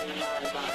Bye.